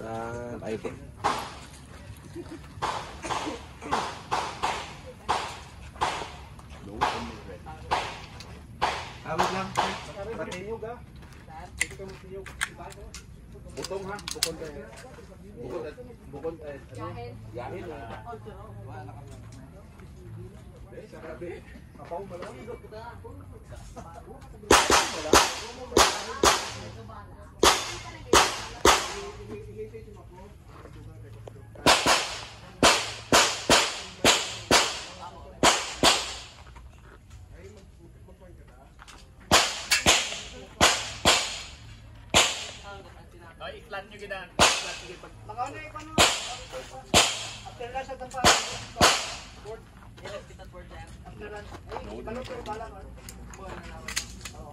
baik Awit lang. Patiyog ha. Butong ha. Bukod eh. Bukod at bukod eh. Ano? Yahin ha. Grabe. Kapaw ba lang? Ay, i-flat nyo gina. I-flat nyo gina. Makano yung paano? After lang sa tampa. Board. Yes, kita board yan. After lang. Ay, balot ko yung bala ko. Oo.